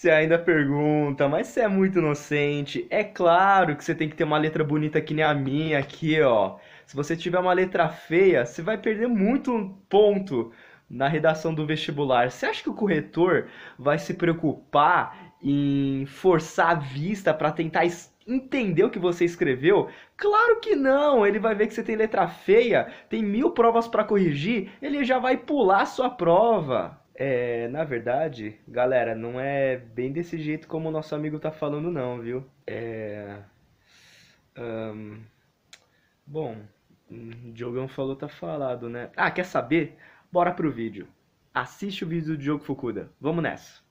Você ainda pergunta, mas você é muito inocente. É claro que você tem que ter uma letra bonita que nem a minha aqui, ó. Se você tiver uma letra feia, você vai perder muito ponto na redação do vestibular. Você acha que o corretor vai se preocupar em forçar a vista para tentar entender o que você escreveu? Claro que não! Ele vai ver que você tem letra feia, tem mil provas para corrigir, ele já vai pular a sua prova. É, na verdade, galera, não é bem desse jeito como o nosso amigo tá falando, não, viu? É. Um, bom, o Diogão falou, tá falado, né? Ah, quer saber? Bora pro vídeo. Assiste o vídeo do Diogo Fukuda. Vamos nessa.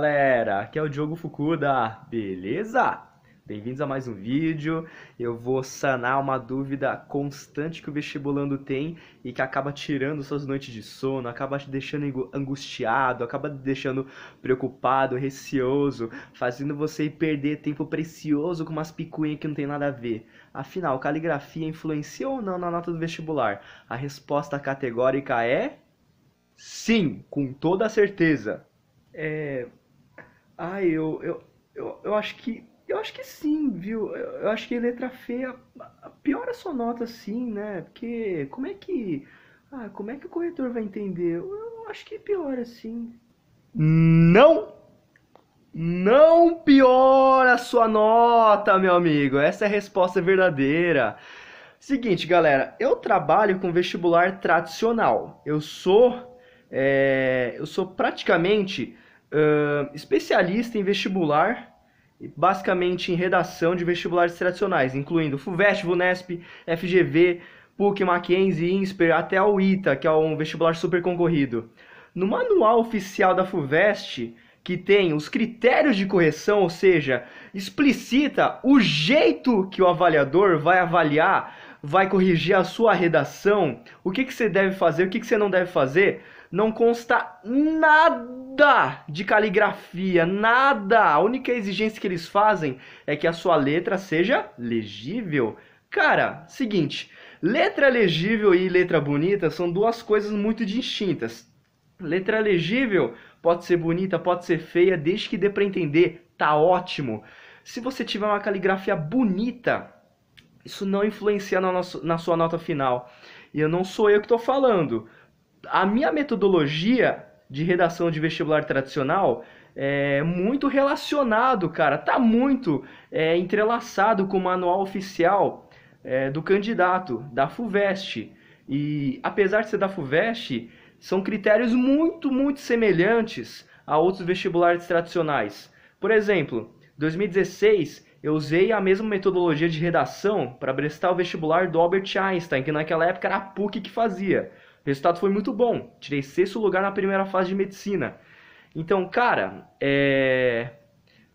Galera, aqui é o Diogo Fukuda, beleza? Bem-vindos a mais um vídeo. Eu vou sanar uma dúvida constante que o vestibulando tem e que acaba tirando suas noites de sono, acaba te deixando angustiado, acaba te deixando preocupado, receoso, fazendo você perder tempo precioso com umas picuinhas que não tem nada a ver. Afinal, caligrafia influencia ou não na nota do vestibular? A resposta categórica é sim, com toda certeza. É. Ai, eu, eu, eu, eu acho que eu acho que sim, viu? Eu, acho que letra feia piora a sua nota sim, né? Porque como é que. Ah, como é que o corretor vai entender? Eu acho que piora sim. Não! Não piora a sua nota, meu amigo. Essa é a resposta verdadeira. Seguinte, galera, eu trabalho com vestibular tradicional. Eu sou, é, eu sou praticamente uh, especialista em vestibular basicamente em redação de vestibulares tradicionais, incluindo FUVEST, VUNESP, FGV, PUC, Mackenzie, INSPER, até o ITA, que é um vestibular super concorrido. No manual oficial da FUVEST, que tem os critérios de correção, ou seja, explicita o jeito que o avaliador vai avaliar, vai corrigir a sua redação, o que, que você deve fazer, o que, que você não deve fazer, não consta nada de caligrafia, nada. A única exigência que eles fazem é que a sua letra seja legível. Cara, seguinte, letra legível e letra bonita são duas coisas muito distintas. Letra legível pode ser bonita, pode ser feia, desde que dê para entender, tá ótimo. Se você tiver uma caligrafia bonita, isso não influencia na, nossa, na sua nota final. E eu não sou eu que estou falando a minha metodologia de redação de vestibular tradicional é muito relacionado, cara, tá muito é, entrelaçado com o manual oficial é, do candidato da FUVEST. E apesar de ser da FUVEST, são critérios muito, muito semelhantes a outros vestibulares tradicionais. Por exemplo, 2016 eu usei a mesma metodologia de redação para prestar o vestibular do Albert Einstein, que naquela época era a PUC que fazia. O resultado foi muito bom. Tirei sexto lugar na primeira fase de medicina. Então, cara, é...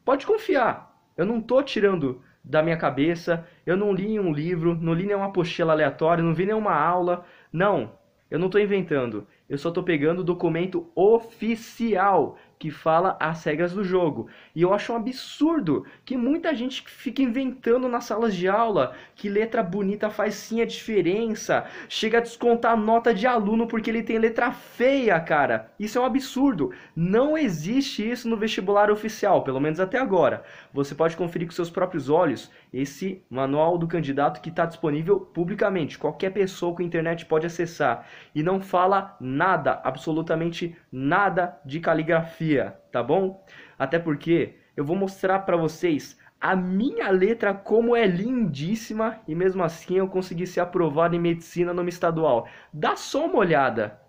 pode confiar. Eu não tô tirando da minha cabeça, eu não li um livro, não li nenhuma apostila aleatória, não vi nenhuma aula. Não, eu não estou inventando. Eu só estou pegando o documento oficial que fala as regras do jogo. E eu acho um absurdo que muita gente fica inventando nas salas de aula que letra bonita faz sim a diferença. Chega a descontar nota de aluno porque ele tem letra feia, cara. Isso é um absurdo. Não existe isso no vestibular oficial, pelo menos até agora. Você pode conferir com seus próprios olhos esse manual do candidato que está disponível publicamente. Qualquer pessoa com internet pode acessar. E não fala nada, absolutamente nada de caligrafia, tá bom? Até porque eu vou mostrar para vocês a minha letra como é lindíssima e mesmo assim eu consegui ser aprovado em medicina numa estadual. Dá só uma olhada.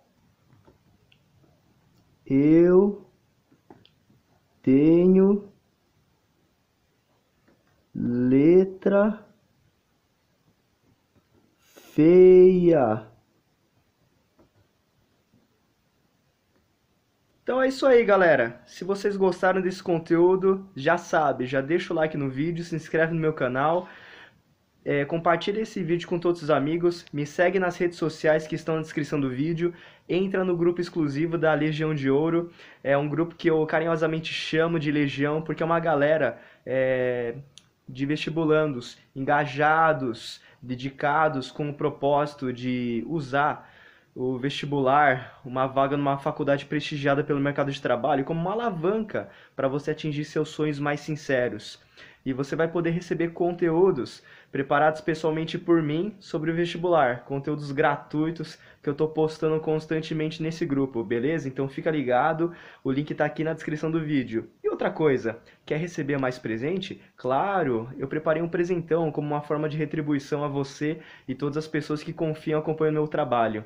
Eu tenho letra feia. Então é isso aí, galera. Se vocês gostaram desse conteúdo, já sabe, já deixa o like no vídeo, se inscreve no meu canal, é, compartilha esse vídeo com todos os amigos, me segue nas redes sociais que estão na descrição do vídeo, entra no grupo exclusivo da Legião de Ouro, é um grupo que eu carinhosamente chamo de Legião, porque é uma galera é, de vestibulandos engajados, dedicados com o propósito de usar o vestibular, uma vaga numa faculdade prestigiada pelo mercado de trabalho, como uma alavanca para você atingir seus sonhos mais sinceros. E você vai poder receber conteúdos preparados pessoalmente por mim sobre o vestibular, conteúdos gratuitos que eu estou postando constantemente nesse grupo, beleza? Então fica ligado, o link está aqui na descrição do vídeo. E outra coisa, quer receber mais presente? Claro, eu preparei um presentão como uma forma de retribuição a você e todas as pessoas que confiam e acompanham o meu trabalho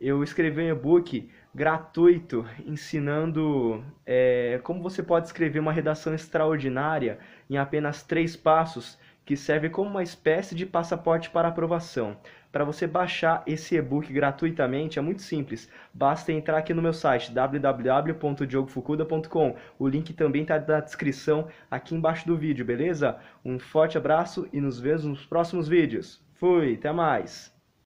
eu escrevi um e-book gratuito ensinando é, como você pode escrever uma redação extraordinária em apenas três passos, que serve como uma espécie de passaporte para aprovação. Para você baixar esse e-book gratuitamente é muito simples, basta entrar aqui no meu site www.diogofukuda.com. O link também está na descrição aqui embaixo do vídeo, beleza? Um forte abraço e nos vemos nos próximos vídeos. Fui, até mais!